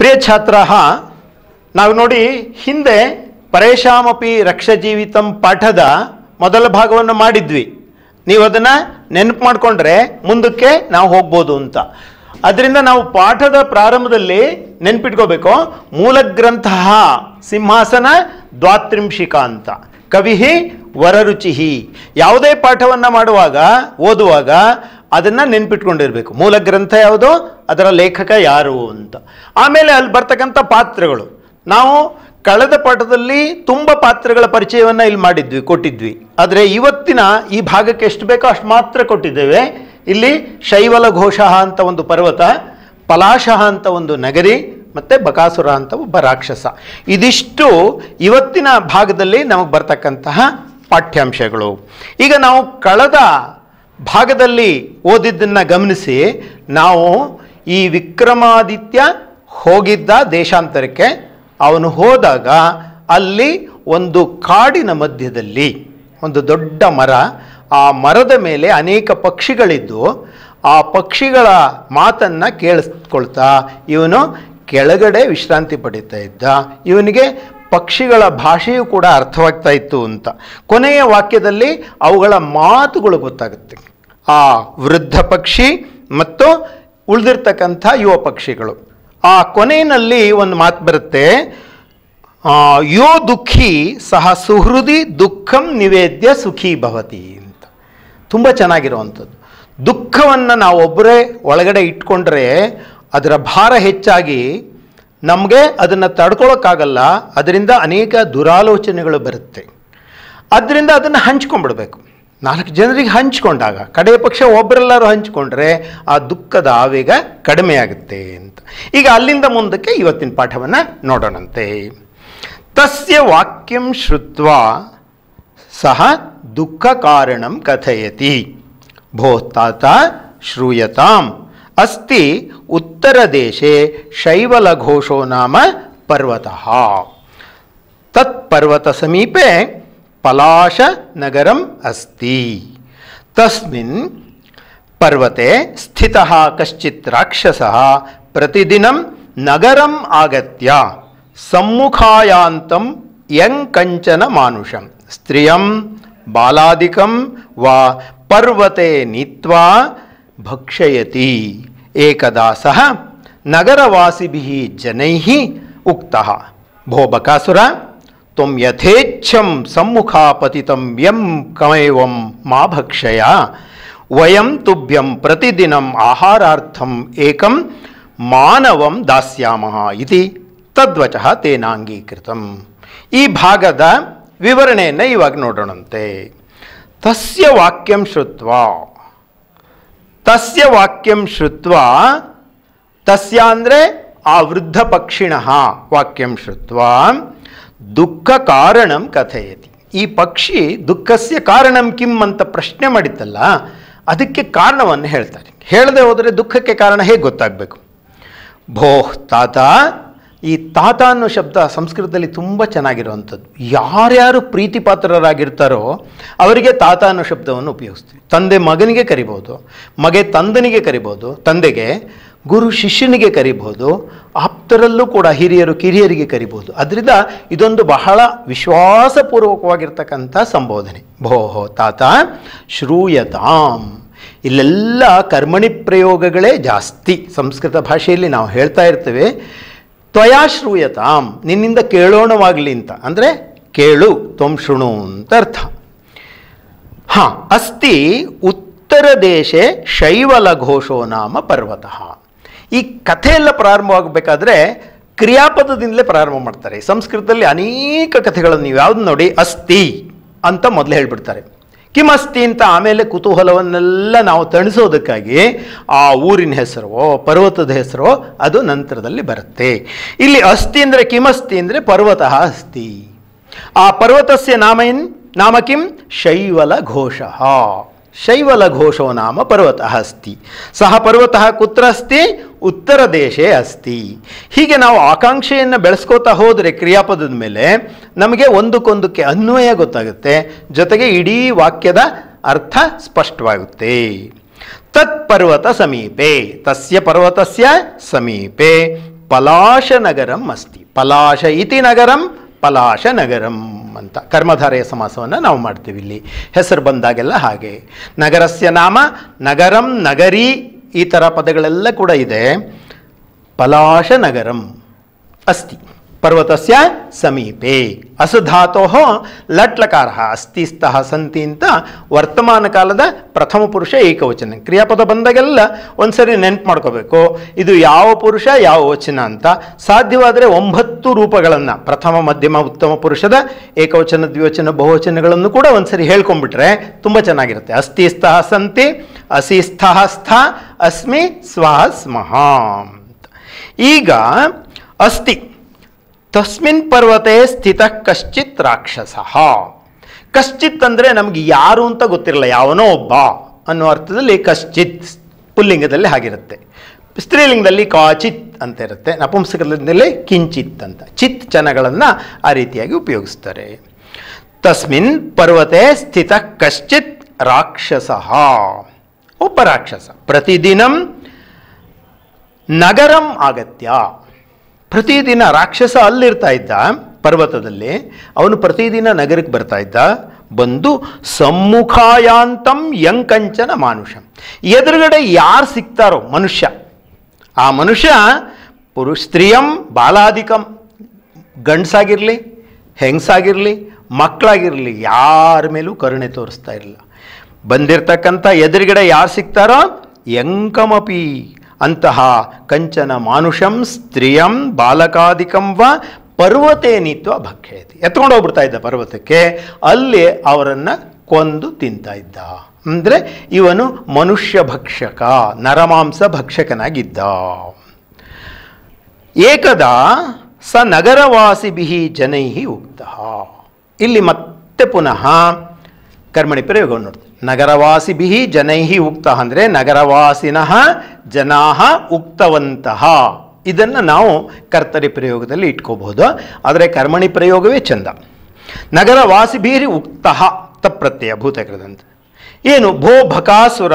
ಪ್ರಿಯ ಛಾತ್ರ ನಾವು ನೋಡಿ ಹಿಂದೆ ಪರೇಶಾಮಪಿ ರಕ್ಷಜೀವಿತಂ ಪಾಠದ ಮೊದಲ ಭಾಗವನ್ನು ಮಾಡಿದ್ವಿ. ನೀವು ಅದನ್ನು ನೆನಪು ಮಾಡಿಕೊಂಡ್ರೆ ಮುಂದಕ್ಕೆ ನಾವು ಹೋಗ್ಬೋದು ಅಂತ. ಅದರಿಂದ ನಾವು ಪಾಠದ ಪ್ರಾರಂಭದಲ್ಲಿ ನೆನ್ಪಿಟ್ಕೋಬೇಕು ಮೂಲ ಗ್ರಂಥ ಸಿಂಹಾಸನ ದ್ವಾತ್ರಿಂಶಿಕ ಅಂತ. ಕವಿಹಿ ವರರುಚಿಹಿ. ಯಾವುದೇ ಪಾಠವನ್ನು ಮಾಡುವಾಗ, ಓದುವಾಗ ಅದನ್ನು ನೆನ್ಪಿಟ್ಕೊಂಡಿರಬೇಕು. ಮೂಲ ಗ್ರಂಥ ಯಾವುದು? ಅದರ ಲೇಖಕ ಯಾರು ಅಂತ. ಆಮೇಲೆ ಅಲ್ಲಿ ಬರ್ತಕ್ಕಂಥ ಪಾತ್ರಗಳು. ನಾವು ಕಳೆದ ಪಾಠದಲ್ಲಿ ತುಂಬ ಪಾತ್ರಗಳ ಪರಿಚಯವನ್ನು ಇಲ್ಲಿ ಮಾಡಿದ್ವಿ, ಕೊಟ್ಟಿದ್ವಿ. ಆದರೆ ಇವತ್ತಿನ ಈ ಭಾಗಕ್ಕೆ ಎಷ್ಟು ಬೇಕೋ ಅಷ್ಟು ಮಾತ್ರ ಕೊಟ್ಟಿದ್ದೇವೆ. ಇಲ್ಲಿ ಶೈವಲ ಘೋಷ ಅಂತ ಒಂದು ಪರ್ವತ, ಪಲಾಶಃ ಅಂತ ಒಂದು ನಗರಿ, ಮತ್ತು ಬಕಾಸುರ ಅಂತ ಒಬ್ಬ ರಾಕ್ಷಸ. ಇದಿಷ್ಟು ಇವತ್ತಿನ ಭಾಗದಲ್ಲಿ ನಮಗೆ ಬರ್ತಕ್ಕಂತಹ ಪಾಠ್ಯಾಂಶಗಳು. ಈಗ ನಾವು ಕಳೆದ ಭಾಗದಲ್ಲಿ ಓದಿದ್ದನ್ನು ಗಮನಿಸಿ, ನಾವು ಈ ವಿಕ್ರಮಾದಿತ್ಯ ಹೋಗಿದ್ದ ದೇಶಾಂತರಕ್ಕೆ, ಅವನು ಹೋದಾಗ ಅಲ್ಲಿ ಒಂದು ಕಾಡಿನ ಮಧ್ಯದಲ್ಲಿ, ಒಂದು ದೊಡ್ಡ ಮರ, ಆ ಮರದ ಮೇಲೆ ಅನೇಕ ಪಕ್ಷಿಗಳಿದ್ದು, ಆ ಪಕ್ಷಿಗಳ ಮಾತನ್ನು ಕೇಳಿಸ್ಕೊಳ್ತಾ, ಇವನು ಕೆಳಗಡೆ ವಿಶ್ರಾಂತಿ ಪಡೀತಾ ಇದ್ದ. ಇವನಿಗೆ ಪಕ್ಷಿಗಳ ಭಾಷೆಯೂ ಕೂಡ ಅರ್ಥವಾಗ್ತಾ ಇತ್ತು ಅಂತ. ಕೊನೆಯ ವಾಕ್ಯದಲ್ಲಿ ಅವುಗಳ ಮಾತುಗಳು ಗೊತ್ತಾಗುತ್ತೆ. ಆ ವೃದ್ಧ ಪಕ್ಷಿ ಮತ್ತು ಉಳಿದಿರ್ತಕ್ಕಂಥ ಯುವ ಪಕ್ಷಿಗಳು. ಆ ಕೊನೆಯಲ್ಲಿ ಒಂದು ಮಾತು ಬರುತ್ತೆ. ಯೋ ದುಃಖಿ ಸಹ ಸುಹೃದಿ ದುಃಖಂ ನಿವೇದ್ಯ ಸುಖಿ ಭವತಿ ಅಂತ. ತುಂಬ ಚೆನ್ನಾಗಿರುವಂಥದ್ದು. ದುಃಖವನ್ನು ನಾವು ಒಬ್ಬರೇ ಒಳಗಡೆ ಇಟ್ಕೊಂಡ್ರೆ ಅದರ ಭಾರ ಹೆಚ್ಚಾಗಿ ನಮಗೆ ಅದನ್ನು ತಡ್ಕೊಳೋಕ್ಕಾಗಲ್ಲ. ಅದರಿಂದ ಅನೇಕ ದುರಾಲೋಚನೆಗಳು ಬರುತ್ತೆ. ಅದರಿಂದ ಅದನ್ನು ಹಂಚ್ಕೊಂಡ್ಬಿಡ್ಬೇಕು. ನಾಲ್ಕು ಜನರಿಗೆ ಹಂಚ್ಕೊಂಡಾಗ, ಕಡೆಯ ಪಕ್ಷ ಒಬ್ಬರೆಲ್ಲರೂ ಹಂಚ್ಕೊಂಡ್ರೆ ಆ ದುಃಖದ ಆವೇಗ ಕಡಿಮೆ ಆಗುತ್ತೆ ಅಂತ. ಈಗ ಅಲ್ಲಿಂದ ಮುಂದಕ್ಕೆ ಇವತ್ತಿನ ಪಾಠವನ್ನು ನೋಡೋಣಂತೆ. ತಸ್ಯ ವಾಕ್ಯಂ ಶ್ರುತ್ವ ಸಹ ದುಃಖ ಕಾರಣಂ ಕಥಯತಿ. ಭೋ ತಾತ ಶ್ರೂಯತಾಂ. ಅಸ್ತಿ ಉತ್ತರದೇಶೆ ಶೈವಲಘೋಷೋ ನಾಮ ಪರ್ವತಃ. ತತ್ಪರ್ವತ ಸಮೀಪೆ ಪಲಾಶನಗರಂ ಅಸ್ತಿ ತಸ್ಮಿನ್ ಪರ್ವತೆ ಸ್ಥಿತಃ ಕಶ್ಚಿತ್ ರಾಕ್ಷಸಃ ಪ್ರತಿದಿನಂ ನಗರಂ ಆಗತ್ಯ ಸಮ್ಮುಖಾಯಾಂತಂ ಯಂ ಕಂಚನ ಮಾನುಷಂ ಸ್ತ್ರಿಯಂ ಬಾಲಾದಿಕಂ ವಾ ಪರ್ವತೆ ನೀತ್ವಾ ಭಕ್ಷಯತಿ ಏಕದಾ ಸಹ ನಗರವಾಸಿಭಿः ಜನೈः ಉಕ್ತಃ ಭೋ ಬಕಾಸುರ ತ್ವಂ ಯಥೇಚ್ಛಂ ಸಮ್ಮುಖಾಪತಿತಂ ಯಂ ಕಮೇವಂ ಮಾ ಭಕ್ಷಯ ವಯಂ ತುಭ್ಯಂ ಪ್ರತಿದಿನಂ ಆಹಾರಾರ್ಥಂ ಏಕಂ ಮಾನವಂ ದಾಸ್ಯಾಮಃ ಇತಿ ತದ್ವಚಃ ತೇನಾಂಗೀಕೃತಂ ಈ ಭಾಗದ ವಿವರಣೆಯನ್ನು ಇವಾಗ ನೋಡೋಣಂತೆ। ತಸ್ಯ ವಾಕ್ಯಂ ಶ್ರುತ್ವ। ತಸ್ಯ ವಾಕ್ಯಂ ಶ್ರುತ್ವ। ತಸ್ಯ ಅಂದರೆ ಆ ವೃದ್ಧ ಪಕ್ಷಿಣ ವಾಕ್ಯಂ ಶ್ರುತ್ವ। ದುಃಖ ಕಾರಣಂ ಕಥೆಯತಿ. ಈ ಪಕ್ಷಿ ದುಃಖಸ್ಯ ಕಾರಣಂ ಕಿಂ ಅಂತ ಪ್ರಶ್ನೆ ಮಾಡಿತ್ತಲ್ಲ, ಅದಕ್ಕೆ ಕಾರಣವನ್ನು ಹೇಳ್ತಾರೆ. ಹೇಳದೆ ಹೋದರೆ ದುಃಖಕ್ಕೆ ಕಾರಣ ಹೇಗೆ ಗೊತ್ತಾಗಬೇಕು? ಭೋಹ್, ತಾತ. ಈ ತಾತ ಅನ್ನೋ ಶಬ್ದ ಸಂಸ್ಕೃತದಲ್ಲಿ ತುಂಬ ಚೆನ್ನಾಗಿರುವಂಥದ್ದು. ಯಾರ್ಯಾರು ಪ್ರೀತಿ ಪಾತ್ರರಾಗಿರ್ತಾರೋ ಅವರಿಗೆ ತಾತ ಅನ್ನೋ ಶಬ್ದವನ್ನು ಉಪಯೋಗಿಸ್ತೀವಿ. ತಂದೆ ಮಗನಿಗೆ ಕರಿಬೋದು, ಮಗೆ ತಂದನಿಗೆ ಕರಿಬೋದು, ತಂದೆಗೆ ಗುರು ಶಿಷ್ಯನಿಗೆ ಕರಿಬಹುದು, ಆಪ್ತರಲ್ಲೂ ಕೂಡ ಹಿರಿಯರು ಕಿರಿಯರಿಗೆ ಕರಿಬಹುದು. ಅದರಿಂದ ಇದೊಂದು ಬಹಳ ವಿಶ್ವಾಸಪೂರ್ವಕವಾಗಿರ್ತಕ್ಕಂಥ ಸಂಬೋಧನೆ. ಭೋಹೋ ತಾತ ಶ್ರೂಯತಾಂ. ಇಲ್ಲೆಲ್ಲ ಕರ್ಮಣಿ ಪ್ರಯೋಗಗಳೇ ಜಾಸ್ತಿ. ಸಂಸ್ಕೃತ ಭಾಷೆಯಲ್ಲಿ ನಾವು ಹೇಳ್ತಾ ಇರ್ತೇವೆ, ತ್ವಯಾ ಶ್ರೂಯತಾಂ, ನಿನ್ನಿಂದ ಕೇಳೋಣವಾಗಲಿ ಅಂತ. ಅಂದರೆ ಕೇಳು, ತ್ವಂ ಶೃಣು ಅಂತ ಅರ್ಥ. ಹಾಂ, ಅಸ್ತಿ ಉತ್ತರ ದೇಶೆ ಶೈವಲಘೋಷೋ ನಾಮ ಪರ್ವತಃ. ಈ ಕಥೆಯೆಲ್ಲ ಪ್ರಾರಂಭವಾಗಬೇಕಾದ್ರೆ ಕ್ರಿಯಾಪದದಿಂದಲೇ ಪ್ರಾರಂಭ ಮಾಡ್ತಾರೆ. ಸಂಸ್ಕೃತದಲ್ಲಿ ಅನೇಕ ಕಥೆಗಳನ್ನು ನೀವು ಯಾವುದು ನೋಡಿ ಅಸ್ತಿ ಅಂತ ಮೊದಲು ಹೇಳ್ಬಿಡ್ತಾರೆ. ಕಿಮಸ್ತಿ ಅಂತ ಆಮೇಲೆ ಕುತೂಹಲವನ್ನೆಲ್ಲ ನಾವು ತಣಿಸೋದಕ್ಕಾಗಿ ಆ ಊರಿನ ಹೆಸರೋ ಪರ್ವತದ ಹೆಸರೋ ಅದು ನಂತರದಲ್ಲಿ ಬರುತ್ತೆ. ಇಲ್ಲಿ ಅಸ್ತಿ ಅಂದರೆ ಕಿಮಸ್ತಿ ಅಂದರೆ ಪರ್ವತಃ ಅಸ್ತಿ ಆ ಪರ್ವತಸ್ಯ ನಾಮ ಏನ್? ನಾಮ ಕಿಂ? ಶೈವಲ ಘೋಷ. ಶೈವಲ ಘೋಷೋ ನಾಮ ಪರ್ವತಃ ಅಸ್ತಿ ಸಹ ಪರ್ವತಃ ಕುತ್ರ ಅಸ್ತಿ ಉತ್ತರ ದೇಶೇ ಅಸ್ತಿ. ಹೀಗೆ ನಾವು ಆಕಾಂಕ್ಷೆಯನ್ನು ಬೆಳೆಸ್ಕೋತಾ ಹೋದರೆ ಕ್ರಿಯಾಪದದ ಮೇಲೆ ನಮಗೆ ಒಂದಕ್ಕೊಂದಕ್ಕೆ ಅನ್ವಯ ಗೊತ್ತಾಗುತ್ತೆ. ಜೊತೆಗೆ ಇಡೀ ವಾಕ್ಯದ ಅರ್ಥ ಸ್ಪಷ್ಟವಾಗುತ್ತೆ. ತತ್ ಪರ್ವತ ಸಮೀಪೆ, ತಸ್ಯ ಪರ್ವತಸ್ಯ ಸಮೀಪೆ, ಪಲಾಶನಗರಂ ಅಸ್ತಿ. ಪಲಾಶ ಇತಿ ನಗರಂ ಪಲಾಶನಗರಂ ಅಂತ ಕರ್ಮಧಾರೆಯ ಸಮಾಸವನ್ನು ನಾವು ಮಾಡ್ತೀವಿ ಇಲ್ಲಿ. ಹೆಸರು ಬಂದಾಗೆಲ್ಲ ಹಾಗೆ. ನಗರಸ್ಯ ನಾಮ, ನಗರಂ ನಗರಿ ಈ ಥರ ಪದಗಳೆಲ್ಲ ಕೂಡ ಇದೆ. ಪಲಾಶನಗರಂ ಅಸ್ತಿ. ಪರ್ವತಸ್ಯ ಸಮೀಪೆ. ಅಸುಧಾತೋ ಲಟ್ಲಕಾರ ಅಸ್ತಿ ಸ್ತಃ ಸಂತಿ ಅಂತ ವರ್ತಮಾನ ಕಾಲದ ಪ್ರಥಮ ಪುರುಷ ಏಕವಚನ. ಕ್ರಿಯಾಪದ ಬಂದಾಗೆಲ್ಲ ಒಂದ್ಸರಿ ನೆನ್ಪು ಮಾಡ್ಕೋಬೇಕು. ಇದು ಯಾವ ಪುರುಷ, ಯಾವ ವಚನ ಅಂತ. ಸಾಧ್ಯವಾದರೆ ಒಂಬತ್ತು ರೂಪಗಳನ್ನು, ಪ್ರಥಮ, ಮಧ್ಯಮ, ಉತ್ತಮ ಪುರುಷದ ಏಕವಚನ, ದ್ವಿವಚನ, ಬಹುವಚನಗಳನ್ನು ಕೂಡ ಒಂದ್ಸರಿ ಹೇಳ್ಕೊಂಬಿಟ್ರೆ ತುಂಬ ಚೆನ್ನಾಗಿರುತ್ತೆ. ಅಸ್ತಿ ಸ್ತಃ ಸಂತಿ, ಅಸಿ ಸ್ತಃ ಸ್ಥ, ಅಸ್ಮಿ ಸ್ವಹ ಸ್ಮಹ ಈಗ ಅಸ್ತಿ. ತಸ್ಮಿನ್ ಪರ್ವತೆ ಸ್ಥಿತ ಕಶ್ಚಿತ್ ರಾಕ್ಷಸ. ಕಶ್ಚಿತ್ ಅಂದರೆ ನಮಗೆ ಯಾರು ಅಂತ ಗೊತ್ತಿರಲ್ಲ, ಯಾವನೋ ಒಬ್ಬ ಅನ್ನೋ ಅರ್ಥದಲ್ಲಿ ಕಶ್ಚಿತ್ ಪುಲ್ಲಿಂಗದಲ್ಲಿ ಹಾಗಿರುತ್ತೆ. ಸ್ತ್ರೀಲಿಂಗದಲ್ಲಿ ಕಾಚಿತ್ ಅಂತ ಇರುತ್ತೆ ನಪುಂಸಕಲಿಂಗದಲ್ಲಿ ಕಿಂಚಿತ್ ಅಂತ. ಚಿತ್ ಚನಗಳನ್ನು ಆ ರೀತಿಯಾಗಿ ಉಪಯೋಗಿಸ್ತಾರೆ. ತಸ್ಮಿನ್ ಪರ್ವತೆ ಸ್ಥಿತ ಕಶ್ಚಿತ್ ರಾಕ್ಷಸ. ಒಬ್ಬ ರಾಕ್ಷಸ, ಪ್ರತಿದಿನಂ ನಗರಂ ಆಗತ್ಯ. ಪ್ರತಿದಿನ ರಾಕ್ಷಸ ಅಲ್ಲಿರ್ತಾ ಇದ್ದ ಪರ್ವತದಲ್ಲಿ, ಅವನು ಪ್ರತಿದಿನ ನಗರಕ್ಕೆ ಬರ್ತಾ ಇದ್ದ. ಬಂದು, ಸಮ್ಮುಖಾಯಾಂತಂ ಯಂಕಂಚನ ಮಾನುಷ. ಎದುರುಗಡೆ ಯಾರು ಸಿಗ್ತಾರೋ ಮನುಷ್ಯ. ಆ ಮನುಷ್ಯ ಪುರುಷ, ಸ್ತ್ರೀಯಂ, ಬಾಲಾಧಿಕಂ. ಗಂಡಸಾಗಿರಲಿ, ಹೆಂಗಸಾಗಿರಲಿ ಮಕ್ಕಳಾಗಿರಲಿ ಯಾರ ಮೇಲೂ ಕರುಣೆ ತೋರಿಸ್ತಾ ಇರಲಿಲ್ಲ ಬಂದಿರತಕ್ಕಂಥ ಎದುರುಗಡೆ ಯಾರು ಸಿಗ್ತಾರೋ ಯಂಕಮಪಿ. ಅಂತಹ ಕಂಚನ ಮಾನುಷಂ ಸ್ತ್ರೀಯಂ ಬಾಲಕಾಧಿಕಂ ವ ಪರ್ವತೆ ನೀತ್ವ ಭಕ್ಷಯತಿ. ಎತ್ಕೊಂಡು ಹೋಗ್ಬಿಡ್ತಾ ಇದ್ದ ಪರ್ವತಕ್ಕೆ, ಅಲ್ಲಿ ಅವರನ್ನು ಕೊಂದು ತಿಂತ ಇದ್ದ. ಅಂದರೆ ಇವನು ಮನುಷ್ಯ ಭಕ್ಷಕ, ನರಮಾಂಸ ಭಕ್ಷಕನಾಗಿದ್ದ. ಏಕದ ಸ ನಗರವಾಸಿಭಿ ಜನೈಹಿ ಉಕ್ತ. ಇಲ್ಲಿ ಮತ್ತೆ ಪುನಃ ಕರ್ಮಣಿ ಪ್ರಯೋಗವನ್ನು ನೋಡ್ತೀವಿ. ನಗರವಾಸಿಭಿ ಜನೈಹಿ ಉಕ್ತ ಅಂದರೆ ನಗರವಾಸಿನಃ ಜನಾ ಉಕ್ತವಂತಹ. ಇದನ್ನು ನಾವು ಕರ್ತರಿ ಪ್ರಯೋಗದಲ್ಲಿ ಇಟ್ಕೋಬಹುದು. ಆದರೆ ಕರ್ಮಣಿ ಪ್ರಯೋಗವೇ ಚಂದ. ನಗರವಾಸಿಭೀರಿ ಉಕ್ತ ತಪ್ರತ್ಯಯ ಭೂತಕೃದಂತೆ ಏನು? ಭೋ ಭಕಾಸುರ.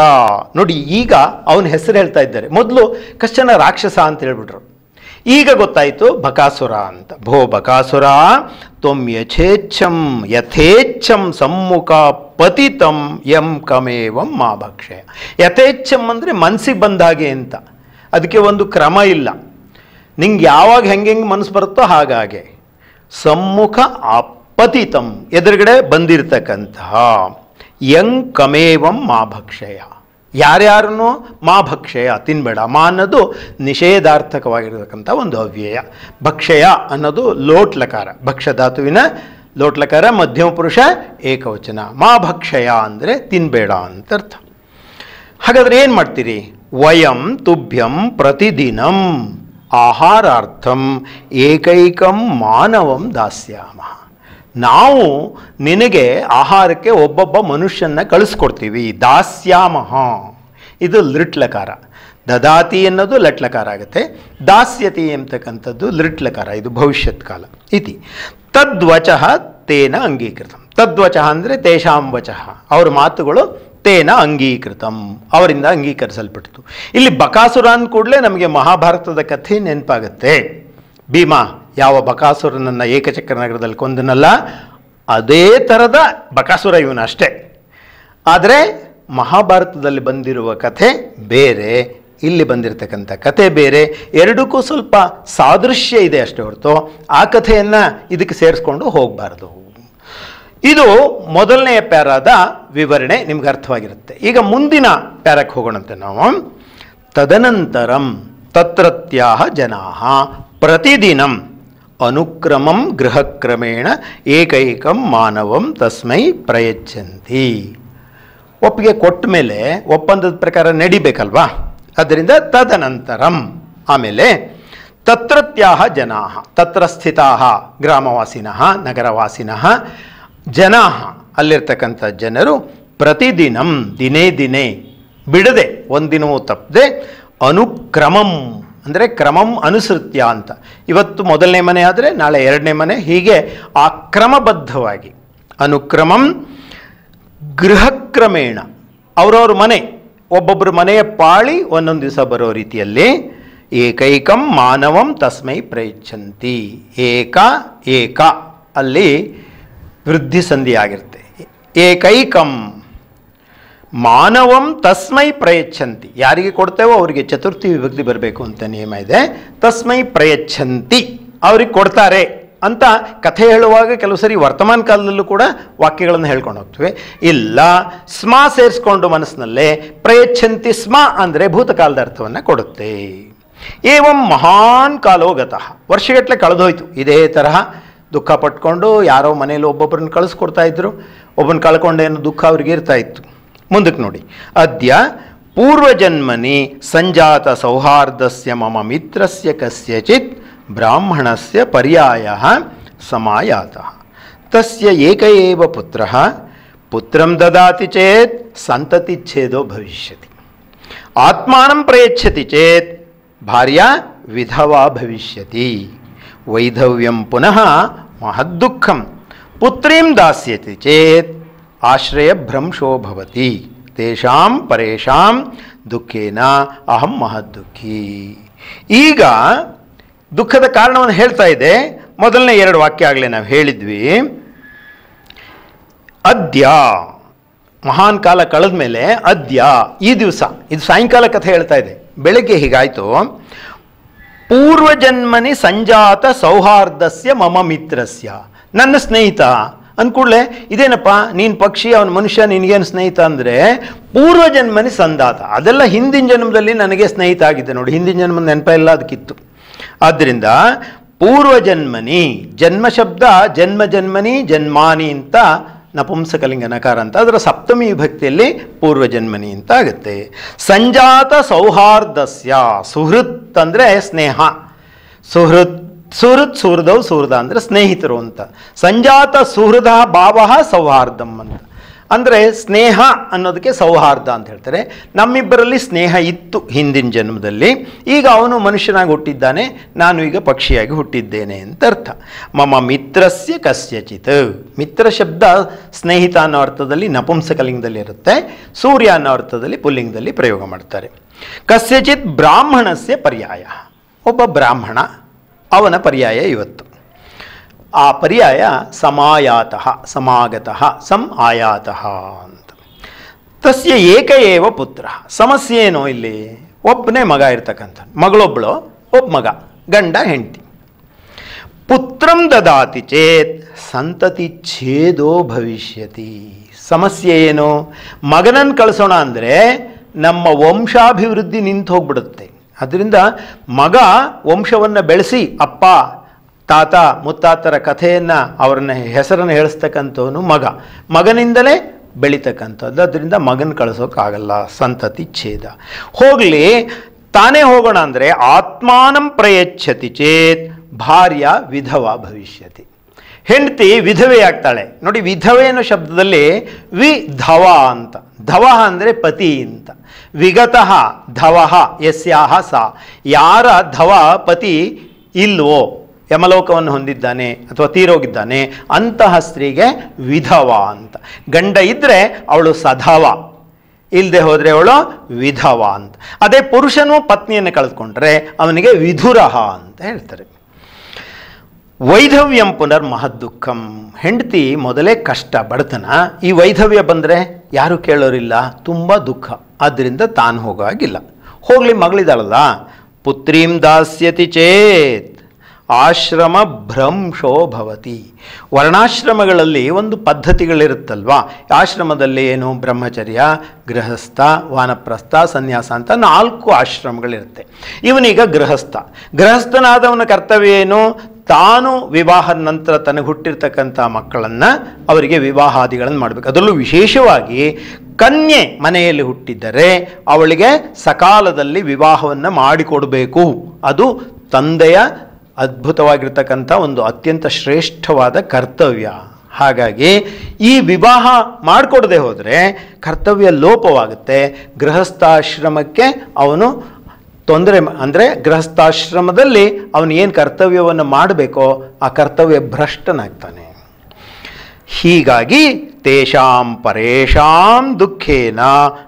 ನೋಡಿ, ಈಗ ಅವನ ಹೆಸರು ಹೇಳ್ತಾ ಇದ್ದಾರೆ. ಮೊದಲು ಕಶ್ಚನ ರಾಕ್ಷಸ ಅಂತ ಹೇಳ್ಬಿಟ್ರು. ಈಗ ಗೊತ್ತಾಯಿತು ಬಕಾಸುರ ಅಂತ. ಭೋ ಬಕಾಸುರ ತ್ವಂ ಯಥೇಚ್ಛಂ ಯಥೇಚ್ಛಂ ಸಮ್ಮುಖ ಪತಿತಂ, ಯಂ ಕಮೇವಂ ಮಾ ಭಕ್ಷಯ ಯಥೇಚ್ಛಂ ಅಂದರೆ ಮನಸ್ಸಿಗೆ ಬಂದಾಗೆ ಅಂತ. ಅದಕ್ಕೆ ಒಂದು ಕ್ರಮ ಇಲ್ಲ. ನಿಂಗೆ ಯಾವಾಗ ಹೆಂಗೆ ಹೆಂಗೆ ಮನಸ್ಸು ಬರುತ್ತೋ ಹಾಗಾಗೆ. ಸಮ್ಮುಖ ಅಪತಿತಂ ಎದುರುಗಡೆ ಬಂದಿರತಕ್ಕಂತಹ, ಯಂ ಕಮೇವಂ ಮಾ ಭಕ್ಷಯ. ಯಾರ್ಯಾರನ್ನೂ ಮಾ ಭಕ್ಷಯ ತಿನ್ಬೇಡ, ಮಾ ಅನ್ನೋದು ನಿಷೇಧಾರ್ಥಕವಾಗಿರತಕ್ಕಂಥ ಒಂದು ಅವ್ಯಯ. ಭಕ್ಷಯ ಅನ್ನೋದು ಲೋಟ್ಲಕಾರ. ಭಕ್ಷ್ಯ ಧಾತುವಿನ ಲೋಟ್ಲಕಾರ, ಮಧ್ಯಮ ಪುರುಷ, ಏಕವಚನ. ಮಾ ಭಕ್ಷಯ ಅಂದರೆ ತಿನ್ಬೇಡ ಅಂತ ಅರ್ಥ ಹಾಗಾದ್ರೆ ಏನು ಮಾಡ್ತೀರಿ? ವಯಂ ತುಭ್ಯಂ ಪ್ರತಿದಿನಂ ಆಹಾರಾರ್ಥಂ ಏಕೈಕಂ ಮಾನವಂ ದಾಸ್ಯಾಮ. ನಾವು ನಿನಗೆ ಆಹಾರಕ್ಕೆ ಒಬ್ಬೊಬ್ಬ ಮನುಷ್ಯನ ಕಳಿಸ್ಕೊಡ್ತೀವಿ. ದಾಸ್ಯಾಮಹ. ಇದು ಲಿಟ್ಲಕಾರ. ದದಾತಿ ಅನ್ನೋದು ಲಟ್ಲಕಾರ ಆಗುತ್ತೆ. ದಾಸ್ಯತಿ ಎಂಬತಕ್ಕಂಥದ್ದು ಲಿಟ್ಲಕಾರ. ಇದು ಭವಿಷ್ಯತ್ ಕಾಲ. ಇತಿ. ತದ್ವಚಃ ತೇನ ಅಂಗೀಕೃತಂ. ತದ್ವಚಃ ಅಂದರೆ ತೇಷಾಂ ವಚಃ. ಅವ್ರ ಮಾತುಗಳು ತೇನ ಅಂಗೀಕೃತಂ. ಅವರಿಂದ ಅಂಗೀಕರಿಸಲ್ಪಟ್ಟಿತು ಇಲ್ಲಿ ಬಕಾಸುರ ಅಂದ ಕೂಡಲೇ ನಮಗೆ ಮಹಾಭಾರತದ ಕಥೆ ನೆನಪಾಗುತ್ತೆ. ಭೀಮ ಯಾವ ಬಕಾಸುರನನ್ನು ಏಕಚಕ್ರ ನಗರದಲ್ಲಿ ಕೊಂದನಲ್ಲ, ಅದೇ ಥರದ ಬಕಾಸುರ ಇವನು ಅಷ್ಟೇ. ಆದರೆ ಮಹಾಭಾರತದಲ್ಲಿ ಬಂದಿರುವ ಕಥೆ ಬೇರೆ, ಇಲ್ಲಿ ಬಂದಿರತಕ್ಕಂಥ ಕಥೆ ಬೇರೆ, ಎರಡಕ್ಕೂ ಸ್ವಲ್ಪ ಸಾದೃಶ್ಯ ಇದೆ ಅಷ್ಟೇ ಹೊರತು, ಆ ಕಥೆಯನ್ನು ಇದಕ್ಕೆ ಸೇರಿಸ್ಕೊಂಡು ಹೋಗಬಾರ್ದು. ಇದು ಮೊದಲನೆಯ ಪ್ಯಾರಾದ ವಿವರಣೆ ನಿಮ್ಗೆ ಅರ್ಥವಾಗಿರುತ್ತೆ. ಈಗ ಮುಂದಿನ ಪ್ಯಾರಕ್ಕೆ ಹೋಗೋಣಂತೆ ನಾವು. ತದನಂತರಂ ತತ್ರತ್ಯ ಜನಾ ಪ್ರತಿದಿನಂ. ಅನುಕ್ರಮಂ ಗೃಹಕ್ರಮೇಣ ಏಕೈಕಂ ಮಾನವಂ ತಸ್ಮೈ ಪ್ರಯಚ್ಛಂತಿ. ಒಪ್ಪಿಗೆ ಕೊಟ್ಟ ಮೇಲೆ ಒಪ್ಪಂದದ ಪ್ರಕಾರ ನಡಿಬೇಕಲ್ವಾ? ಅದರಿಂದ ತದನಂತರಂ. ಆಮೇಲೆ ತತ್ರತ್ಯಾಹ ಜನಾ ತತ್ರ ಸ್ಥಿತ ಗ್ರಾಮವಾಸಿನ ನಗರವಾಸಿನ ಜನಾ ಅಲ್ಲಿರ್ತಕ್ಕಂಥ ಜನರು ಪ್ರತಿದಿನಂ, ದಿನೇ ದಿನೇ ಬಿಡದೆ ಒಂದಿನವೂ ತಪ್ಪದೆ ಅನುಕ್ರಮಂ ಅಂದರೆ ಕ್ರಮಂ ಅನುಸೃತ್ಯ ಅಂತ. ಇವತ್ತು ಮೊದಲನೇ ಮನೆ ಆದರೆ ನಾಳೆ ಎರಡನೇ ಮನೆ. ಹೀಗೆ ಆ ಕ್ರಮಬದ್ಧವಾಗಿ ಅನುಕ್ರಮಂ ಗೃಹಕ್ರಮೇಣ. ಅವರವ್ರ ಮನೆ ಒಬ್ಬೊಬ್ಬರ ಮನೆಯ ಪಾಳಿ ಒಂದೊಂದು ದಿವಸ ಬರೋ ರೀತಿಯಲ್ಲಿ ಏಕೈಕಂ ಮಾನವಂ ತಸ್ಮೈ ಪ್ರಯಚ್ಛಂತಿ. ಏಕ ಏಕ ಅಲ್ಲಿ ವೃದ್ಧಿ ಸಂಧಿಯಾಗಿರುತ್ತೆ. ಏಕೈಕಂ ಮಾನವಂ ತಸ್ಮೈ ಪ್ರಯಚ್ಛಂತಿ. ಯಾರಿಗೆ ಕೊಡ್ತೇವೋ ಅವರಿಗೆ ಚತುರ್ಥಿ ವಿಭಕ್ತಿ ಬರಬೇಕು ಅಂತ ನಿಯಮ ಇದೆ. ತಸ್ಮೈ ಪ್ರಯಚ್ಛಂತಿ. ಅವ್ರಿಗೆ ಕೊಡ್ತಾರೆ ಅಂತ ಕಥೆ ಹೇಳುವಾಗ ಕೆಲವು ಸರಿ ವರ್ತಮಾನ ಕಾಲದಲ್ಲೂ ಕೂಡ ವಾಕ್ಯಗಳನ್ನು ಹೇಳ್ಕೊಂಡು ಹೋಗ್ತೀವಿ. ಇಲ್ಲ, ಸ್ಮ ಸೇರಿಸ್ಕೊಂಡು ಮನಸ್ಸಿನಲ್ಲೇ ಪ್ರಯಚ್ಛಂತಿ ಸ್ಮ ಅಂದರೆ ಭೂತಕಾಲದ ಅರ್ಥವನ್ನು ಕೊಡುತ್ತೆ. ಏವಂ ಮಹಾನ್ ಕಾಲೋ ಗತಃ ವರ್ಷಗಟ್ಟಲೆ ಕಳೆದೋಯ್ತು. ಇದೇ ತರಹ ದುಃಖ ಪಟ್ಕೊಂಡು ಯಾರೋ ಮನೇಲಿ ಒಬ್ಬೊಬ್ಬರನ್ನು ಕಳಿಸ್ಕೊಡ್ತಾ ಇದ್ರು. ಒಬ್ಬನ ಕಳ್ಕೊಂಡೇನು ದುಃಖ ಅವ್ರಿಗೆ ಇರ್ತಾ ಇತ್ತು. ಮುಂದಕ್ಕೆ ನೋಡಿ. ಅದ್ಯ ಪೂರ್ವಜನ್ಮನಿ ಸಂಜಾತ ಸೌಹಾರ್ದಸ್ಯ ಮಮ ಮಿತ್ರಸ್ಯ ಕಸ್ಯಚಿತ್ ಬ್ರಾಹ್ಮಣಸ್ಯ ಪರ್ಯಾಯ ಸಮಾಯಾತ. ತಸ್ಯ ಏಕ ಏವ ಪುತ್ರ, ಪುತ್ರಂ ದದಾತಿ ಚೇತ್ ಸಂತತಿಚ್ಛೇದೋ ಭವಿಷ್ಯತಿ. ಆತ್ಮಾನಂ ಪ್ರಯಚ್ಛತಿ ಚೇತ್, ಭಾರ್ಯ ವಿಧವಾ ಭವಿಷ್ಯತಿ. ವೈಧವ್ಯಂ ಪುನಃ ಮಹದ್ದುಃಖಂ, ಪುತ್ರೀಂ ದಾಸ್ಯತಿ ಚೇತ್. ಆಶ್ರಯ ಭ್ರಂಶೋಭವತಿ ತೇಷಾಂ ಪರೇಶಾಂ ದುಃಖೇನ ಅಹಂ ಮಹದ್ದುಃಖಿ. ಈಗ ದುಃಖದ ಕಾರಣವನ್ನು ಹೇಳ್ತಾ ಇದೆ. ಮೊದಲನೇ ಎರಡು ವಾಕ್ಯ ಆಗಲೇ ನಾವು ಹೇಳಿದ್ವಿ. ಅದ್ಯ, ಮಹಾನ್ ಕಾಲ ಕಳೆದ ಮೇಲೆ ಅದ್ಯ, ಈ ದಿವಸ, ಇದು ಸಾಯಂಕಾಲ ಕಥೆ ಹೇಳ್ತಾ ಇದೆ. ಬೆಳಗ್ಗೆ ಹೀಗಾಯಿತು. ಪೂರ್ವಜನ್ಮನಿ ಸಂಜಾತ ಸೌಹಾರ್ದಸ್ಯ ಮಮ ಮಿತ್ರಸ್ಯ. ನನ್ನ ಸ್ನೇಹಿತ ಅಂದ್ಕೂಡ್ಲೆ ಇದೇನಪ್ಪ, ನೀನು ಪಕ್ಷಿ, ಅವನ ಮನುಷ್ಯ, ನಿನಗೇನು ಸ್ನೇಹಿತ ಅಂದರೆ ಪೂರ್ವಜನ್ಮನಿ ಸಂದಾತ ಅದೆಲ್ಲ ಹಿಂದಿನ ಜನ್ಮದಲ್ಲಿ ನನಗೆ ಸ್ನೇಹಿತ ಆಗಿದ್ದೆ ನೋಡಿ. ಹಿಂದಿನ ಜನ್ಮದ ನೆನಪ ಎಲ್ಲ ಅದಕ್ಕಿತ್ತು. ಆದ್ದರಿಂದ ಪೂರ್ವಜನ್ಮನಿ ಜನ್ಮ ಶಬ್ದ, ಜನ್ಮ ಜನ್ಮನಿ, ಜನ್ಮಾನಿ ಅಂತ ನಪುಂಸಕಲಿಂಗ ನಕಾರ ಅಂತ. ಅದರ ಸಪ್ತಮಿ ವಿಭಕ್ತಿಯಲ್ಲಿ ಪೂರ್ವಜನ್ಮನಿ ಅಂತ ಆಗುತ್ತೆ. ಸಂಜಾತ ಸೌಹಾರ್ದಸ್ಯ, ಸುಹೃತ್ ಅಂದರೆ ಸ್ನೇಹ. ಸುಹೃತ್ ಸುಹೃತ್ ಸುಹೃದವ್ ಸುಹೃದ ಅಂದರೆ ಸ್ನೇಹಿತರು ಅಂತ. ಸಂಜಾತ ಸುಹೃದ ಭಾವ ಸೌಹಾರ್ದಂ ಅಂತ. ಅಂದರೆ ಸ್ನೇಹ ಅನ್ನೋದಕ್ಕೆ ಸೌಹಾರ್ದ ಅಂತ ಹೇಳ್ತಾರೆ. ನಮ್ಮಿಬ್ಬರಲ್ಲಿ ಸ್ನೇಹ ಇತ್ತು ಹಿಂದಿನ ಜನ್ಮದಲ್ಲಿ. ಈಗ ಅವನು ಮನುಷ್ಯನಾಗಿ ಹುಟ್ಟಿದ್ದಾನೆ. ನಾನು ಈಗ ಪಕ್ಷಿಯಾಗಿ ಹುಟ್ಟಿದ್ದೇನೆ ಅಂತ ಅರ್ಥ. ಮಮ ಮಿತ್ರಸ್ಯ ಕಸ್ಯಚಿತ್. ಮಿತ್ರ ಶಬ್ದ ಸ್ನೇಹಿತ ಅನ್ನೋ ಅರ್ಥದಲ್ಲಿ ನಪುಂಸಕಲಿಂಗದಲ್ಲಿ ಇರುತ್ತೆ. ಸೂರ್ಯ ಅನ್ನೋ ಅರ್ಥದಲ್ಲಿ ಪುಲ್ಲಿಂಗದಲ್ಲಿ ಪ್ರಯೋಗ ಮಾಡ್ತಾರೆ. ಕಸ್ಯಚಿತ್ ಬ್ರಾಹ್ಮಣಸ್ಯ ಪರ್ಯಾಯ. ಒಬ್ಬ ಬ್ರಾಹ್ಮಣ ಅವನ ಪರ್ಯಾಯ ಇವತ್ತು. ಆ ಪರ್ಯಾಯ ಸಮಾಯಾತಃ, ಸಮಾಗತಃ, ಸಂ ಆಯಾತಃ ಅಂತ. ತಸ್ಯ ಏಕ ಏವ ಪುತ್ರ. ಸಮಸ್ಯೆ ಏನೋ ಇಲ್ಲಿ ಒಬ್ಬನೇ ಮಗ ಇರ್ತಕ್ಕಂಥ ಮಗಳೊಬ್ಬಳು ಒಬ್ಬ ಮಗ, ಗಂಡ, ಹೆಂಡತಿ. ಪುತ್ರಂ ದದಾತಿ ಚೇತ್, ಸಂತತಿ ಛೇದೋ ಭವಿಷ್ಯತಿ. ಸಮಸ್ಯೆ ಏನು? ಮಗನನ್ನು ಕಳಿಸೋಣ ಅಂದರೆ ನಮ್ಮ ವಂಶಾಭಿವೃದ್ಧಿ ನಿಂತು ಹೋಗ್ಬಿಡುತ್ತೆ ಅದರಿಂದ ಮಗ ವಂಶವನ್ನು ಬೆಳೆಸಿ ಅಪ್ಪ, ತಾತ, ಮುತ್ತಾತರ ಕಥೆಯನ್ನು ಅವರನ್ನ ಹೆಸರನ್ನು ಹೇಳಿಸ್ತಕ್ಕಂಥವನು ಮಗ. ಮಗನಿಂದಲೇ ಬೆಳೀತಕ್ಕಂಥದ್ದು. ಅದರಿಂದ ಮಗನ ಕಳಿಸೋಕ್ಕಾಗಲ್ಲ ಸಂತತಿ ಛೇದ. ಹೋಗಲಿ, ತಾನೇ ಹೋಗೋಣ ಅಂದರೆ ಆತ್ಮಾನಂ ಪ್ರಯಚ್ಛತಿ ಚೇತ್, ಭಾರ್ಯ ವಿಧವಾ ಭವಿಷ್ಯತಿ. ಹೆಂಡತಿ ವಿಧವೆ ಆಗ್ತಾಳೆ. ನೋಡಿ, ವಿಧವೆ ಅನ್ನೋ ಶಬ್ದದಲ್ಲಿ ವಿ ಧವ ಅಂತ. ಧವ ಅಂದರೆ ಪತಿ ಅಂತ. ವಿಗತಃ ಧವಃ, ಯಸ್ಯಾಹ ಸಾ. ಯಾರ ಧವ ಪತಿ ಇಲ್ವೋ, ಯಮಲೋಕವನ್ನು ಹೊಂದಿದ್ದಾನೆ ಅಥವಾ ತೀರೋಗಿದ್ದಾನೆ, ಅಂತಹ ಸ್ತ್ರೀಗೆ ವಿಧವ ಅಂತ. ಗಂಡ ಇದ್ದರೆ ಅವಳು ಸಧವ. ಇಲ್ಲದೆ ಹೋದರೆ ಅವಳು ವಿಧವ ಅಂತ. ಅದೇ ಪುರುಷನು ಪತ್ನಿಯನ್ನು ಕಳೆದುಕೊಂಡ್ರೆ ಅವನಿಗೆ ವಿಧುರಹ ಅಂತ ಹೇಳ್ತಾರೆ. ವೈಧವ್ಯಂ ಪುನರ್ ಮಹದ್ದುಃಖಂ ಹೆಂಡತಿ ಮೊದಲೇ ಕಷ್ಟ, ಬಡತನ. ಈ ವೈಧವ್ಯ ಬಂದರೆ ಯಾರು ಕೇಳೋರಿಲ್ಲ, ತುಂಬ ದುಃಖ. ಆದ್ದರಿಂದ ತಾನು ಹೋಗಾಗಿಲ್ಲ ಹೋಗಲಿ ಮಗಳಿದಾಳಲ್ಲ ಪುತ್ರೀಂ ದಾಸ್ಯತಿ ಚೇತ್. ಆಶ್ರಮ ಭ್ರಂಶೋ ಭವತಿ. ವರ್ಣಾಶ್ರಮಗಳಲ್ಲಿ ಒಂದು ಪದ್ಧತಿಗಳಿರುತ್ತಲ್ವಾ? ಆಶ್ರಮದಲ್ಲಿ ಏನು? ಬ್ರಹ್ಮಚರ್ಯ, ಗೃಹಸ್ಥ, ವಾನಪ್ರಸ್ಥ, ಸನ್ಯಾಸ ಅಂತ ನಾಲ್ಕು ಆಶ್ರಮಗಳಿರುತ್ತೆ. ಇವನೀಗ ಗೃಹಸ್ಥ. ಗೃಹಸ್ಥನಾದವನ ಕರ್ತವ್ಯ ಏನು? ತಾನು ವಿವಾಹದ ನಂತರ ತನಗೆ ಹುಟ್ಟಿರ್ತಕ್ಕಂಥ ಮಕ್ಕಳನ್ನು ಅವರಿಗೆ ವಿವಾಹಾದಿಗಳನ್ನು ಮಾಡಬೇಕು. ಅದರಲ್ಲೂ ವಿಶೇಷವಾಗಿ ಕನ್ಯೆ ಮನೆಯಲ್ಲಿ ಹುಟ್ಟಿದ್ದರೆ ಅವಳಿಗೆ ಸಕಾಲದಲ್ಲಿ ವಿವಾಹವನ್ನು ಮಾಡಿಕೊಡಬೇಕು. ಅದು ತಂದೆಯ ಅದ್ಭುತವಾಗಿರ್ತಕ್ಕಂಥ ಒಂದು ಅತ್ಯಂತ ಶ್ರೇಷ್ಠವಾದ ಕರ್ತವ್ಯ. ಹಾಗಾಗಿ ಈ ವಿವಾಹ ಮಾಡಿಕೊಡದೆ ಹೋದರೆ ಕರ್ತವ್ಯ ಲೋಪವಾಗುತ್ತೆ. ಗೃಹಸ್ಥಾಶ್ರಮಕ್ಕೆ ಅವನು ತೊಂದರೆ ಅಂದರೆ ಗೃಹಸ್ಥಾಶ್ರಮದಲ್ಲಿ ಅವನು ಏನು ಕರ್ತವ್ಯವನ್ನು ಮಾಡಬೇಕೋ ಆ ಕರ್ತವ್ಯ ಭ್ರಷ್ಟನಾಗ್ತಾನೆ. ಹೀಗಾಗಿ ತೇಷಾಂ ಪರೇಶಾಂ ದುಃಖೇನ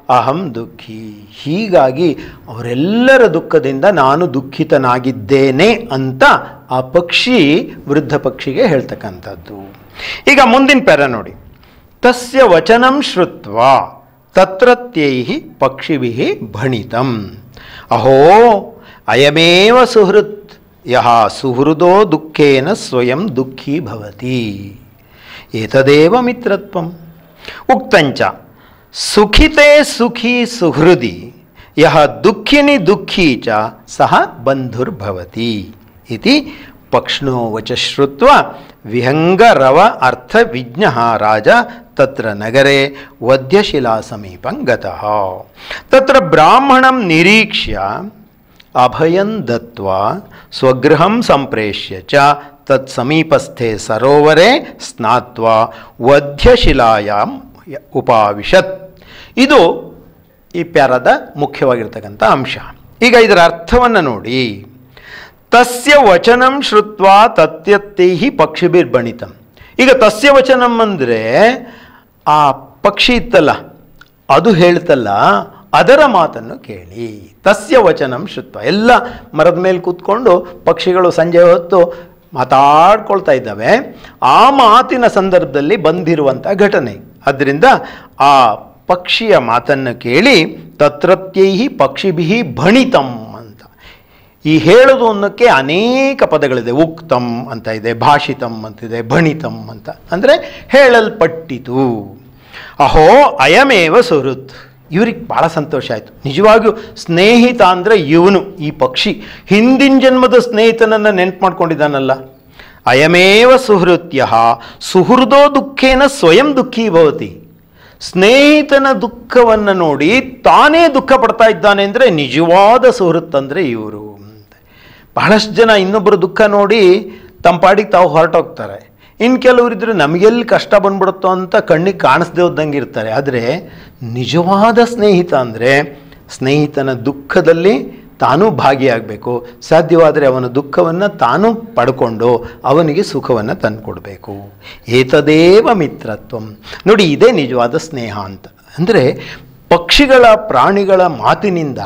ಅಹಂ ದುಃಖಿ. ಹೀಗಾಗಿ ಅವರೆಲ್ಲರ ದುಃಖದಿಂದ ನಾನು ದುಃಖಿತನಾಗಿದ್ದೇನೆ ಅಂತ ಆ ಪಕ್ಷಿ ವೃದ್ಧ ಪಕ್ಷಿಗೆ ಹೇಳ್ತಕ್ಕಂಥದ್ದು. ಈಗ ಮುಂದಿನ ಪೆರ ನೋಡಿ. ತಸ್ಯ ವಚನಂ ಶ್ರುತ್ವ ತತ್ರತ್ಯೈ ಪಕ್ಷಿಭಿ ಭಣಿತಂ. ಅಹೋ ಅಯಮೇವ ಸುಹೃತ್ ಯಹ ಸುಹೃದೋ ದುಃಖೇನ ಸ್ವಯಂ ದುಃಖಿ ಭವತಿ ಏತದೇವ ಮಿತ್ರತ್ವಂ ಉಕ್ತಂಚ ಸುಖಿತೆ ಸುಖಿ ಸುಹೃದಿ ಯಹ ದುಃಖಿನಿ ದುಃಖಿ ಚ ಸಹ ಬಂಧುರ್ಭವತಿ ಇತಿ ಪಕ್ಷ್ಣೋ ವಚ ಶ್ರುತ್ವ ವಿಹಂಗರವ ಅರ್ಥವಿಜ್ಞ ರಾಜ ತತ್ರ ನಗರೆ ವಧ್ಯಶಿಲಾ ಸಮೀಪಂ ಗತಃ ತತ್ರ ಬ್ರಾಹ್ಮಣಂ ನಿರೀಕ್ಷ್ಯ ಅಭಯಂ ದತ್ವಾ ಸ್ವಗೃಹಂ ಸಂಪ್ರೇಷ್ಯ ಚ ತತ್ ಸಮೀಪಸ್ಥೆ ಸರೋವರೆ ಸ್ನಾತ್ವ ವಧ್ಯಶಿಲಾಯಾಂ ಯ- ಉಪಾವಿಶತ್ ಇದು ಈ ಪ್ಯಾರದ ಮುಖ್ಯವಾಗಿರ್ತಕ್ಕಂಥ ಅಂಶ. ಈಗ ಇದರ ಅರ್ಥವನ್ನು ನೋಡಿ. ತಸ್ಯ ವಚನಂ ಶ್ರುತ್ವ ತತ್ಯತ್ತೈ ಪಕ್ಷಿಭಿರ್ಬಣಿತಂ. ಈಗ ತಸ್ಯ ವಚನಂ ಅಂದರೆ ಆ ಪಕ್ಷಿ ಇತ್ತಲ್ಲ, ಅದು ಹೇಳ್ತಲ್ಲ, ಅದರ ಮಾತನ್ನು ಕೇಳಿ. ತಸ್ಯ ವಚನಂ ಶುತ್ವ ಎಲ್ಲ ಮರದ ಮೇಲೆ ಕೂತ್ಕೊಂಡು ಪಕ್ಷಿಗಳು ಸಂಜೆ ಹೊತ್ತು ಮಾತಾಡ್ಕೊಳ್ತಾ ಇದ್ದಾವೆ. ಆ ಮಾತಿನ ಸಂದರ್ಭದಲ್ಲಿ ಬಂದಿರುವಂಥ ಘಟನೆ. ಅದರಿಂದ ಆ ಪಕ್ಷಿಯ ಮಾತನ್ನು ಕೇಳಿ ತತ್ರತ್ಯೈ ಪಕ್ಷಿಭಿ ಭಣಿತಂ ಅಂತ. ಈ ಹೇಳೋದು ಅನ್ನೋಕ್ಕೆ ಅನೇಕ ಪದಗಳಿದೆ. ಉಕ್ತಂ ಅಂತ ಇದೆ, ಭಾಷಿತಂ ಅಂತಿದೆ ಭಣಿತಂ ಅಂತ. ಅಂದರೆ ಹೇಳಲ್ಪಟ್ಟಿತು. ಅಹೋ ಅಯಮೇವ ಸುಹೃತ್. ಇವ್ರಿಗೆ ಭಾಳ ಸಂತೋಷ ಆಯಿತು. ನಿಜವಾಗಿಯೂ ಸ್ನೇಹಿತ ಅಂದರೆ ಇವನು, ಈ ಪಕ್ಷಿ. ಹಿಂದಿನ ಜನ್ಮದ ಸ್ನೇಹಿತನನ್ನು ನೆನ್ಪು ಮಾಡ್ಕೊಂಡಿದ್ದಾನಲ್ಲ. ಅಯಮೇವ ಸುಹೃತ್ಯ, ಸುಹೃದೋ ದುಃಖೇನ ಸ್ವಯಂ ದುಃಖಿ ಭವತಿ. ಸ್ನೇಹಿತನ ದುಃಖವನ್ನು ನೋಡಿ ತಾನೇ ದುಃಖ ಪಡ್ತಾ ಇದ್ದಾನೆ ಅಂದರೆ ನಿಜವಾದ ಸುಹೃತ್ ಅಂದರೆ ಇವರು ಬಹಳಷ್ಟು ಜನ ಇನ್ನೊಬ್ಬರ ದುಃಖ ನೋಡಿ ತಮ್ಮ ತಾವು ಹೊರಟೋಗ್ತಾರೆ. ಇನ್ನು ಕೆಲವರಿದ್ರೆ ನಮಗೆಲ್ಲಿ ಕಷ್ಟ ಬಂದ್ಬಿಡುತ್ತೋ ಅಂತ ಕಣ್ಣಿಗೆ ಕಾಣಿಸ್ದೇ ಹೋದಂಗೆ ಇರ್ತಾರೆ. ಆದರೆ ನಿಜವಾದ ಸ್ನೇಹಿತ ಅಂದರೆ ಸ್ನೇಹಿತನ ದುಃಖದಲ್ಲಿ ತಾನೂ ಭಾಗಿಯಾಗಬೇಕು. ಸಾಧ್ಯವಾದರೆ ಅವನ ದುಃಖವನ್ನು ತಾನು ಪಡ್ಕೊಂಡು ಅವನಿಗೆ ಸುಖವನ್ನು ತಂದುಕೊಡ್ಬೇಕು. ಏತದೇವ ಮಿತ್ರತ್ವ. ನೋಡಿ, ಇದೇ ನಿಜವಾದ ಸ್ನೇಹ ಅಂತ. ಅಂದರೆ ಪಕ್ಷಿಗಳ ಪ್ರಾಣಿಗಳ ಮಾತಿನಿಂದ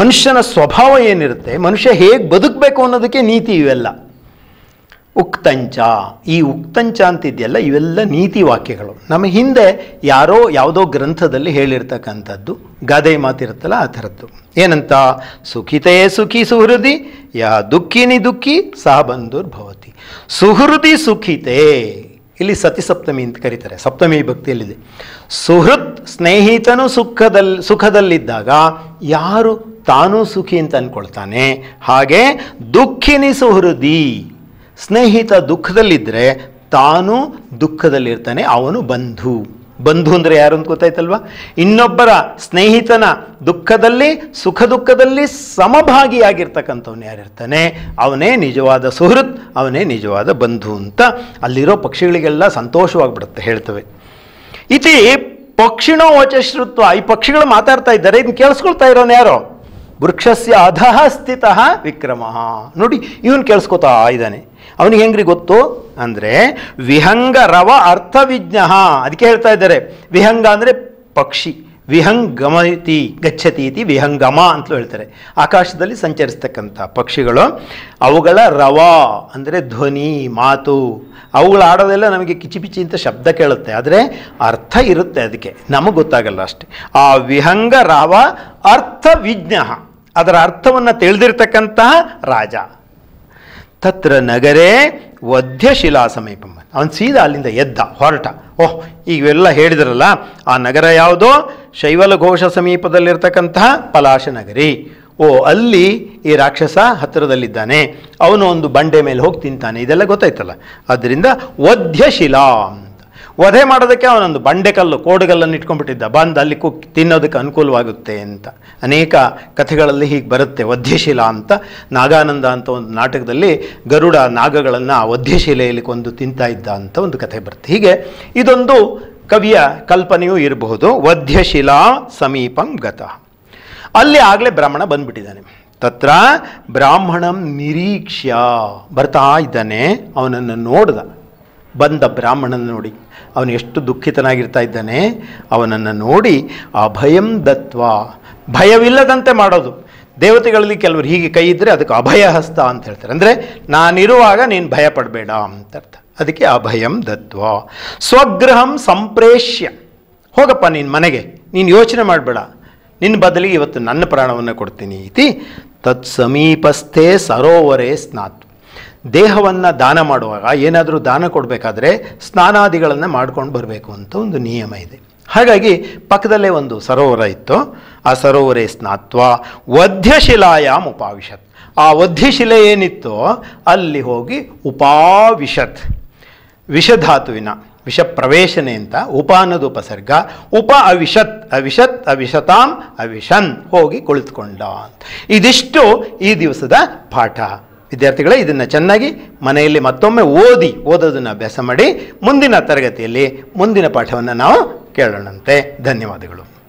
ಮನುಷ್ಯನ ಸ್ವಭಾವ ಏನಿರುತ್ತೆ, ಮನುಷ್ಯ ಹೇಗೆ ಬದುಕಬೇಕು ಅನ್ನೋದಕ್ಕೆ ನೀತಿ ಇವೆಲ್ಲ. ಉಕ್ತಂಚ. ಈ ಉಕ್ತಂಚ ಅಂತಿದೆಯಲ್ಲ, ಇವೆಲ್ಲ ನೀತಿ ವಾಕ್ಯಗಳು. ನಮ್ಮ ಹಿಂದೆ ಯಾರೋ ಯಾವುದೋ ಗ್ರಂಥದಲ್ಲಿ ಹೇಳಿರ್ತಕ್ಕಂಥದ್ದು, ಗಾದೆ ಮಾತಿರುತ್ತಲ್ಲ, ಆ ಥರದ್ದು. ಏನಂತ? ಸುಖಿತೇ ಸುಖಿ ಸುಹೃದಿ, ಯಾ ದುಃಖಿನಿ ದುಃಖಿ, ಸಹ ಬಂಧುರ್ಭವತಿ ಸುಹೃದಿ ಸುಖಿತೇ. ಇಲ್ಲಿ ಸತಿ ಸಪ್ತಮಿ ಅಂತ ಕರೀತಾರೆ, ಸಪ್ತಮಿ ಭಕ್ತಿಯಲ್ಲಿದೆ. ಸುಹೃತ್ ಸ್ನೇಹಿತನು ಸುಖದಲ್ಲಿ ಸುಖದಲ್ಲಿದ್ದಾಗ ಯಾರು ತಾನೂ ಸುಖಿ ಅಂತ ಅಂದ್ಕೊಳ್ತಾನೆ ಹಾಗೆ ದುಃಖಿನಿ ಸುಹೃದಿ ಸ್ನೇಹಿತ ದುಃಖದಲ್ಲಿದ್ದರೆ ತಾನು ದುಃಖದಲ್ಲಿರ್ತಾನೆ, ಅವನು ಬಂಧು. ಬಂಧು ಅಂದರೆ ಯಾರು ಅಂತ ಗೊತ್ತಾಯ್ತಲ್ವಾ? ಇನ್ನೊಬ್ಬರ ಸ್ನೇಹಿತನ ದುಃಖದಲ್ಲಿ, ಸುಖ ದುಃಖದಲ್ಲಿ ಸಮಭಾಗಿಯಾಗಿರ್ತಕ್ಕಂಥವ್ನು ಯಾರಿರ್ತಾನೆ? ಅವನೇ ನಿಜವಾದ ಸುಹೃತ್, ಅವನೇ ನಿಜವಾದ ಬಂಧು ಅಂತ ಅಲ್ಲಿರೋ ಪಕ್ಷಿಗಳಿಗೆಲ್ಲ ಸಂತೋಷವಾಗಿಬಿಡುತ್ತೆ, ಹೇಳ್ತವೆ. ಇತಿ ಪಕ್ಷಿಣೋ ವಚಶ್ರುತ್ವ, ಈ ಪಕ್ಷಿಗಳು ಮಾತಾಡ್ತಾ ಇದ್ದಾರೆ, ಇದನ್ನು ಕೇಳಿಸ್ಕೊಳ್ತಾ ಇರೋನು ಯಾರೋ? ವೃಕ್ಷಸ್ಯ ಅಧಃ ಸ್ಥಿತ ವಿಕ್ರಮ. ನೋಡಿ, ಇವನು ಕೇಳಿಸ್ಕೊತಾ ಇದ್ದಾನೆ. ಅವನಿಗೆ ಹೆಂಗ್ರಿ ಗೊತ್ತು? ಅಂದರೆ ವಿಹಂಗ ರವ ಅರ್ಥವಿಜ್ಞ. ಅದಕ್ಕೆ ಹೇಳ್ತಾ ಇದ್ದಾರೆ. ವಿಹಂಗ ಅಂದರೆ ಪಕ್ಷಿ. ವಿಹಂಗಮತಿ ಗಚ್ಚತಿ ಇತಿ ವಿಹಂಗಮ ಅಂತಲೂ ಹೇಳ್ತಾರೆ. ಆಕಾಶದಲ್ಲಿ ಸಂಚರಿಸ್ತಕ್ಕಂಥ ಪಕ್ಷಿಗಳು ಅವುಗಳ ರವ, ಅಂದರೆ ಧ್ವನಿ, ಮಾತು, ಅವುಗಳ ಆಡೋದೆಲ್ಲ ನಮಗೆ ಕಿಚಿಪಿಚಿ ಅಂತ ಶಬ್ದ ಕೇಳುತ್ತೆ. ಆದರೆ ಅರ್ಥ ಇರುತ್ತೆ ಅದಕ್ಕೆ. ನಮಗೆ ಗೊತ್ತಾಗಲ್ಲ ಅಷ್ಟೆ. ಆ ವಿಹಂಗ ರವ ಅರ್ಥವಿಜ್ಞ. ಅದರ ಅರ್ಥವನ್ನು ತಿಳಿದಿರ್ತಕ್ಕಂತಹ ರಾಜ. ತತ್ರ ನಗರೇ ವಧ್ಯಶಿಲಾ ಸಮೀಪಂ ಅವನು ಸೀದಾ ಅಲ್ಲಿಂದ ಎದ್ದ, ಹೊರಟ. ಓಹ್ ಇವೆಲ್ಲ ಹೇಳಿದ್ರಲ್ಲ, ಆ ನಗರ ಯಾವುದೋ? ಶೈವಲ ಘೋಷ ಸಮೀಪದಲ್ಲಿರ್ತಕ್ಕಂತಹ ಪಲಾಶ ನಗರಿ. ಓ, ಅಲ್ಲಿ ಈ ರಾಕ್ಷಸ ಹತ್ತಿರದಲ್ಲಿದ್ದಾನೆ. ಅವನು ಒಂದು ಬಂಡೆ ಮೇಲೆ ಹೋಗಿ ತಿಂತಾನೆ. ಇದೆಲ್ಲ ಗೊತ್ತಾಯ್ತಲ್ಲ. ಆದ್ದರಿಂದ ವಧ್ಯಶಿಲಾ ವಧೆ ಮಾಡೋದಕ್ಕೆ ಅವನೊಂದು ಬಂಡೆಕಲ್ಲು ಕೋಡುಗಲ್ಲನ್ನು ಇಟ್ಕೊಂಡ್ಬಿಟ್ಟಿದ್ದ. ಬಂದು ಅಲ್ಲಿ ಕುಕ್ ತಿನ್ನೋದಕ್ಕೆ ಅನುಕೂಲವಾಗುತ್ತೆ ಅಂತ. ಅನೇಕ ಕಥೆಗಳಲ್ಲಿ ಹೀಗೆ ಬರುತ್ತೆ, ವಧ್ಯಶೀಲ ಅಂತ. ನಾಗಾನಂದ ಅಂತ ಒಂದು ನಾಟಕದಲ್ಲಿ ಗರುಡ ನಾಗಗಳನ್ನು ಆ ವಧ್ಯಶಿಲೆಯಲ್ಲಿ ಕೊಂದು ತಿಂತಾ ಇದ್ದ ಅಂತ ಒಂದು ಕಥೆ ಬರುತ್ತೆ. ಹೀಗೆ ಇದೊಂದು ಕವಿಯ ಕಲ್ಪನೆಯೂ ಇರಬಹುದು. ವಧ್ಯಶಿಲಾ ಸಮೀಪಂ ಗತಃ. ಅಲ್ಲಿ ಆಗಲೇ ಬ್ರಾಹ್ಮಣ ಬಂದ್ಬಿಟ್ಟಿದ್ದಾನೆ. ತತ್ರ ಬ್ರಾಹ್ಮಣಂ ನಿರೀಕ್ಷ್ಯ. ಬರ್ತಾ ಇದ್ದಾನೆ, ಅವನನ್ನು ನೋಡ್ದ. ಬಂದ ಬ್ರಾಹ್ಮಣನ ನೋಡಿ. ಅವನು ಎಷ್ಟು ದುಃಖಿತನಾಗಿರ್ತಾ ಇದ್ದಾನೆ? ಅವನನ್ನು ನೋಡಿ ಅಭಯಂ ದತ್ವ. ಭಯವಿಲ್ಲದಂತೆ ಮಾಡೋದು. ದೇವತೆಗಳಲ್ಲಿ ಕೆಲವರು ಹೀಗೆ ಕೈ ಇದ್ದರೆ ಅದಕ್ಕೆ ಅಭಯ ಹಸ್ತ ಅಂತ ಹೇಳ್ತಾರೆ. ಅಂದರೆ ನಾನಿರುವಾಗ ನೀನು ಭಯ ಪಡಬೇಡ ಅಂತ ಅರ್ಥ. ಅದಕ್ಕೆ ಅಭಯಂ ದತ್ವ. ಸ್ವಗೃಹಂ ಸಂಪ್ರೇಷ್ಯ. ಹೋಗಪ್ಪ ನಿನ್ನ ಮನೆಗೆ. ನೀನು ಯೋಚನೆ ಮಾಡಬೇಡ. ನಿನ್ನ ಬದಲಿಗೆ ಇವತ್ತು ನನ್ನ ಪ್ರಾಣವನ್ನು ಕೊಡ್ತೀನಿ ಇತಿ. ತತ್ ಸಮೀಪಸ್ಥೆ ಸರೋವರೇ ಸ್ನಾತ್. ದೇಹವನ್ನು ದಾನ ಮಾಡುವಾಗ ಏನಾದರೂ ದಾನ ಕೊಡಬೇಕಾದ್ರೆ ಸ್ನಾನಾದಿಗಳನ್ನು ಮಾಡ್ಕೊಂಡು ಬರಬೇಕು ಅಂತ ಒಂದು ನಿಯಮ ಇದೆ. ಹಾಗಾಗಿ ಪಕ್ಕದಲ್ಲೇ ಒಂದು ಸರೋವರ ಇತ್ತು. ಆ ಸರೋವರೇ ಸ್ನಾತ್ವ ವಧ್ಯಶಿಲಾಯಾಮ್ ಉಪಾವಿಷತ್ ಆ ವಧ್ಯಶಿಲೆ ಏನಿತ್ತೋ ಅಲ್ಲಿ ಹೋಗಿ ಉಪಾವಿಷತ್ ವಿಷಧಾತುವಿನ ವಿಷ ಪ್ರವೇಶನೆ ಅಂತ ಉಪ ಅನ್ನೋದು ಉಪಸರ್ಗ. ಉಪ ಅವಿಷತ್ ಅವಿಷತ್ ಅವಿಷತಾಂ ಅವಿಷನ್ ಹೋಗಿ ಕುಳಿತುಕೊಂಡ ಇದಿಷ್ಟು ಈ ದಿವಸದ ಪಾಠ. ವಿದ್ಯಾರ್ಥಿಗಳೇ ಇದನ್ನು ಚೆನ್ನಾಗಿ ಮನೆಯಲ್ಲಿ ಮತ್ತೊಮ್ಮೆ ಓದಿ ಓದೋದನ್ನು ಅಭ್ಯಾಸ ಮಾಡಿ ಮುಂದಿನ ತರಗತಿಯಲ್ಲಿ ಮುಂದಿನ ಪಾಠವನ್ನು ನಾವು ಕೇಳೋಣಂತೆ. ಧನ್ಯವಾದಗಳು.